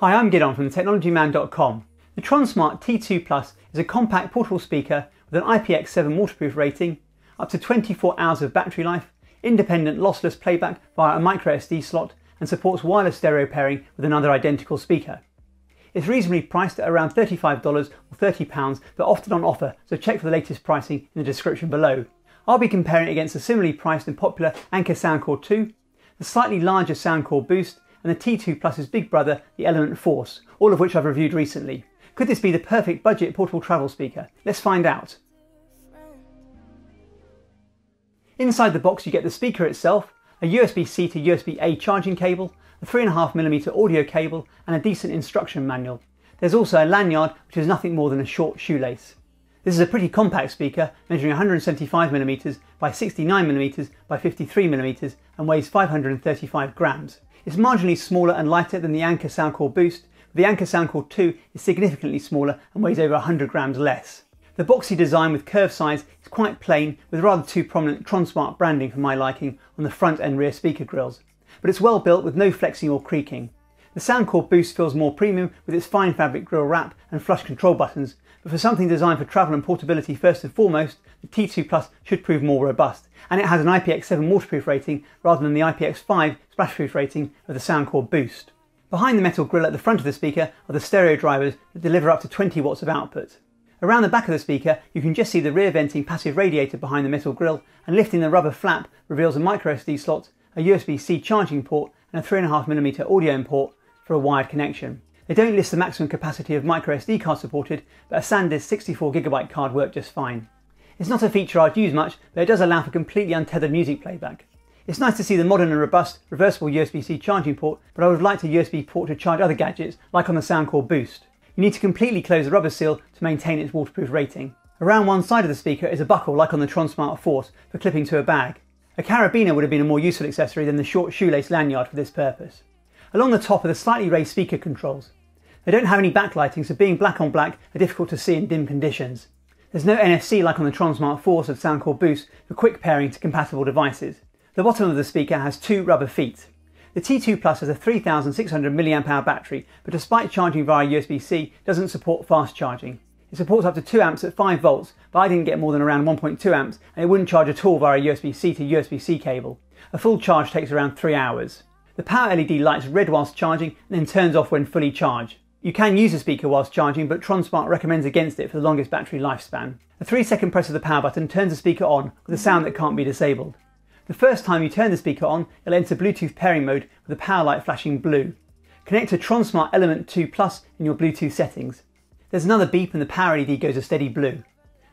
Hi, I'm Gidon from thetechnologyman.com. The TronSmart T2 Plus is a compact portable speaker with an IPX7 waterproof rating, up to 24 hours of battery life, independent lossless playback via a microSD slot, and supports wireless stereo pairing with another identical speaker. It's reasonably priced at around $35 or £30, but often on offer, so check for the latest pricing in the description below. I'll be comparing it against the similarly priced and popular Anker Soundcore 2, the slightly larger Soundcore Boost, and the T2 Plus's big brother, the Element Force, all of which I've reviewed recently. Could this be the perfect budget portable travel speaker? Let's find out. Inside the box you get the speaker itself, a USB-C to USB-A charging cable, a 3.5mm audio cable and a decent instruction manual. There's also a lanyard which is nothing more than a short shoelace. This is a pretty compact speaker measuring 175mm by 69mm by 53mm and weighs 535 grams. It's marginally smaller and lighter than the Anker Soundcore Boost, but the Anker Soundcore 2 is significantly smaller and weighs over 100 grams less. The boxy design with curved sides is quite plain with rather too prominent TronSmart branding for my liking on the front and rear speaker grills, but it's well built with no flexing or creaking. The Soundcore Boost feels more premium with its fine fabric grille wrap and flush control buttons, but for something designed for travel and portability first and foremost, the T2 Plus should prove more robust, and it has an IPX7 waterproof rating rather than the IPX5 splashproof rating of the Soundcore Boost. Behind the metal grille at the front of the speaker are the stereo drivers that deliver up to 20 watts of output. Around the back of the speaker, you can just see the rear venting passive radiator behind the metal grille, and lifting the rubber flap reveals a microSD slot, a USB-C charging port, and a 3.5mm audio port for a wired connection. They don't list the maximum capacity of microSD card supported, but a SanDisk 64GB card worked just fine. It's not a feature I'd use much, but it does allow for completely untethered music playback. It's nice to see the modern and robust reversible USB-C charging port, but I would liked a USB port to charge other gadgets, like on the Soundcore Boost. You need to completely close the rubber seal to maintain its waterproof rating. Around one side of the speaker is a buckle like on the TronSmart Force for clipping to a bag. A carabiner would have been a more useful accessory than the short shoelace lanyard for this purpose. Along the top are the slightly raised speaker controls. They don't have any backlighting, so being black on black are difficult to see in dim conditions. There's no NFC like on the TronSmart Force of Soundcore Boost for quick pairing to compatible devices. The bottom of the speaker has two rubber feet. The T2 Plus has a 3600 mAh battery, but despite charging via USB-C, doesn't support fast charging. It supports up to 2 amps at 5 volts, but I didn't get more than around 1.2 amps, and it wouldn't charge at all via USB-C to USB-C cable. A full charge takes around 3 hours. The power LED lights red whilst charging and then turns off when fully charged. You can use the speaker whilst charging, but TronSmart recommends against it for the longest battery lifespan. A 3 second press of the power button turns the speaker on with a sound that can't be disabled. The first time you turn the speaker on, it'll enter Bluetooth pairing mode with the power light flashing blue. Connect to TronSmart Element 2 Plus in your Bluetooth settings. There's another beep and the power LED goes a steady blue.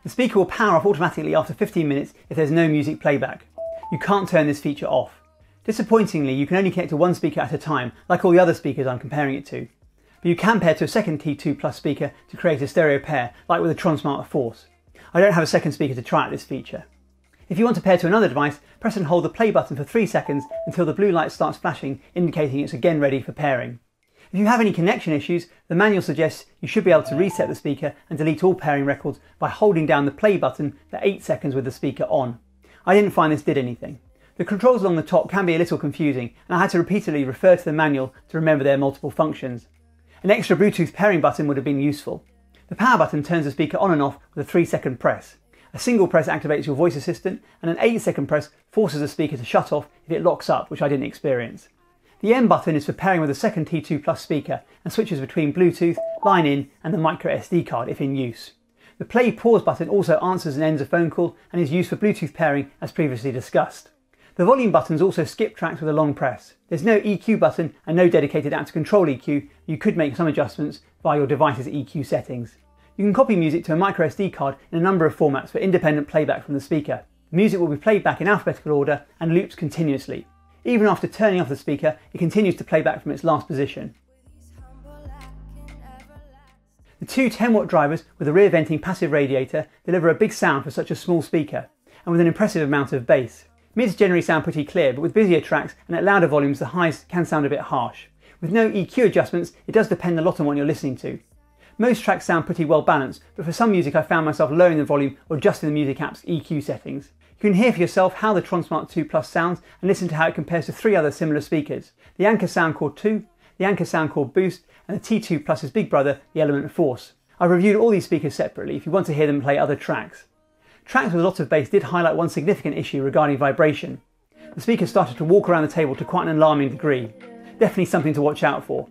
The speaker will power off automatically after 15 minutes if there's no music playback. You can't turn this feature off. Disappointingly, you can only connect to one speaker at a time, like all the other speakers I'm comparing it to. But you can pair to a second T2 Plus speaker to create a stereo pair, like with the TronSmart Force. I don't have a second speaker to try out this feature. If you want to pair to another device, press and hold the play button for 3 seconds until the blue light starts flashing, indicating it's again ready for pairing. If you have any connection issues, the manual suggests you should be able to reset the speaker and delete all pairing records by holding down the play button for 8 seconds with the speaker on. I didn't find this did anything. The controls along the top can be a little confusing, and I had to repeatedly refer to the manual to remember their multiple functions. An extra Bluetooth pairing button would have been useful. The power button turns the speaker on and off with a 3 second press. A single press activates your voice assistant, and an 8 second press forces the speaker to shut off if it locks up, which I didn't experience. The M button is for pairing with a second T2 Plus speaker and switches between Bluetooth, line in, and the micro SD card if in use. The play pause button also answers and ends a phone call and is used for Bluetooth pairing as previously discussed. The volume buttons also skip tracks with a long press. There's no EQ button and no dedicated app to control EQ. You could make some adjustments via your device's EQ settings. You can copy music to a microSD card in a number of formats for independent playback from the speaker. Music will be played back in alphabetical order and loops continuously. Even after turning off the speaker, it continues to play back from its last position. The two 10 watt drivers with a rear venting passive radiator deliver a big sound for such a small speaker, and with an impressive amount of bass. Mids generally sound pretty clear, but with busier tracks and at louder volumes, the highs can sound a bit harsh. With no EQ adjustments, it does depend a lot on what you're listening to. Most tracks sound pretty well balanced, but for some music I found myself lowering the volume or adjusting the music app's EQ settings. You can hear for yourself how the TronSmart 2 Plus sounds and listen to how it compares to three other similar speakers. The Anker Soundcore 2, the Anker Soundcore Boost, and the T2 Plus's big brother, the Element Force. I've reviewed all these speakers separately if you want to hear them play other tracks. Tracks with a lot of bass did highlight one significant issue regarding vibration. The speaker started to walk around the table to quite an alarming degree. Definitely something to watch out for.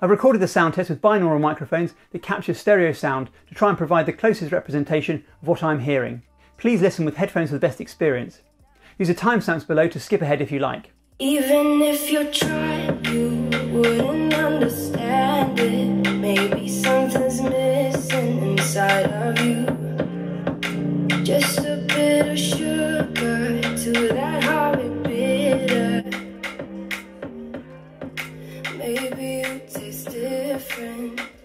I've recorded the sound test with binaural microphones that capture stereo sound to try and provide the closest representation of what I'm hearing. Please listen with headphones for the best experience. Use the timestamps below to skip ahead if you like. Even if you tried, you wouldn't understand it. Maybe something's missing inside of you. Sugar to that horrid bitter. Maybe you taste different.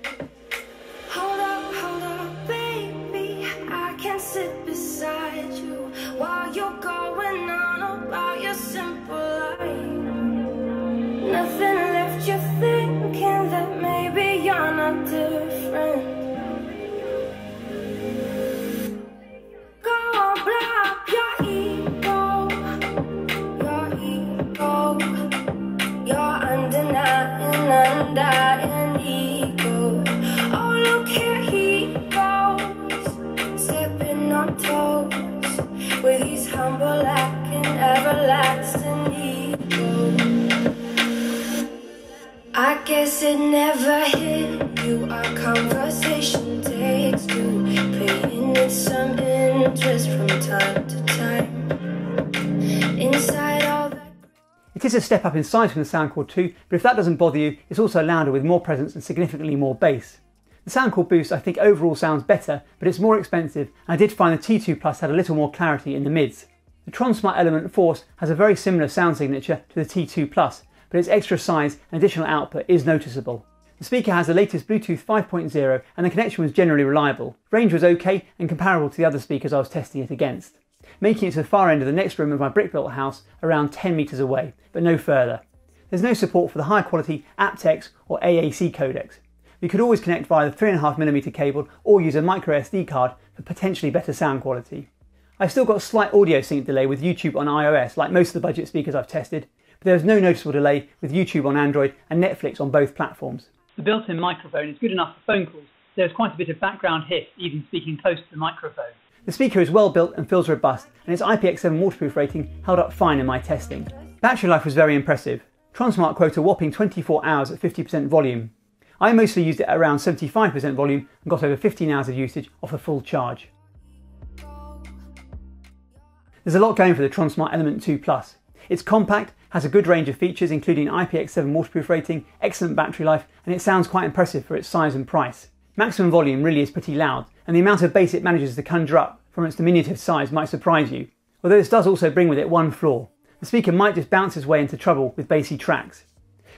It is a step up in size from the Soundcore 2, but if that doesn't bother you, it's also louder with more presence and significantly more bass. The Soundcore Boost I think overall sounds better, but it's more expensive, and I did find the T2 Plus had a little more clarity in the mids. The Tronsmart Element Force has a very similar sound signature to the T2 Plus, but its extra size and additional output is noticeable. The speaker has the latest Bluetooth 5.0 and the connection was generally reliable. Range was okay and comparable to the other speakers I was testing it against, making it to the far end of the next room of my brick built house around 10 metres away, but no further. There's no support for the high quality aptX or AAC codecs. You could always connect via the 3.5mm cable or use a micro SD card for potentially better sound quality. I've still got slight audio sync delay with YouTube on iOS like most of the budget speakers I've tested, but there is no noticeable delay with YouTube on Android and Netflix on both platforms. The built-in microphone is good enough for phone calls. There's quite a bit of background hiss even speaking close to the microphone. The speaker is well built and feels robust, and its IPX7 waterproof rating held up fine in my testing. Battery life was very impressive. Tronsmart quote a whopping 24 hours at 50% volume. I mostly used it at around 75% volume and got over 15 hours of usage off a full charge. There's a lot going for the Tronsmart Element 2 Plus. It's compact, has a good range of features including IPX7 waterproof rating, excellent battery life, and it sounds quite impressive for its size and price. Maximum volume really is pretty loud, and the amount of bass it manages to conjure up from its diminutive size might surprise you. Although this does also bring with it one flaw. The speaker might just bounce its way into trouble with bassy tracks.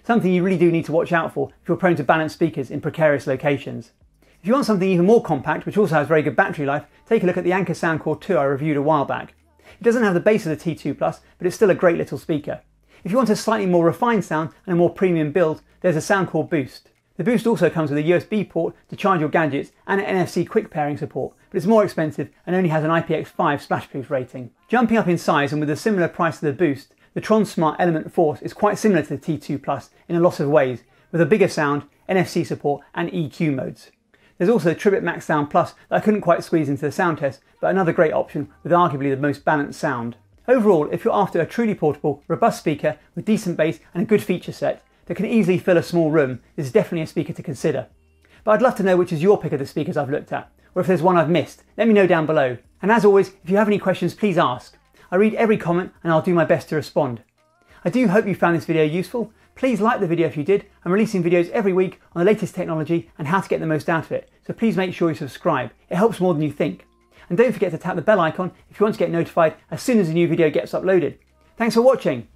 Something you really do need to watch out for if you're prone to balanced speakers in precarious locations. If you want something even more compact, which also has very good battery life, take a look at the Anker Soundcore 2 I reviewed a while back. It doesn't have the bass of the T2 Plus, but it's still a great little speaker. If you want a slightly more refined sound and a more premium build, there's a Soundcore Boost. The Boost also comes with a USB port to charge your gadgets and an NFC quick pairing support, but it's more expensive and only has an IPX5 splashproof rating. Jumping up in size and with a similar price to the Boost, the Tronsmart Element Force is quite similar to the T2 Plus in a lot of ways, with a bigger sound, NFC support and EQ modes. There's also the Tribit Max Sound Plus that I couldn't quite squeeze into the sound test, but another great option with arguably the most balanced sound. Overall, if you're after a truly portable, robust speaker with decent bass and a good feature set that can easily fill a small room, this is definitely a speaker to consider. But I'd love to know which is your pick of the speakers I've looked at, or if there's one I've missed, let me know down below. And as always, if you have any questions, please ask. I read every comment and I'll do my best to respond. I do hope you found this video useful. Please like the video if you did. I'm releasing videos every week on the latest technology and how to get the most out of it, so please make sure you subscribe. It helps more than you think. And don't forget to tap the bell icon if you want to get notified as soon as a new video gets uploaded. Thanks for watching.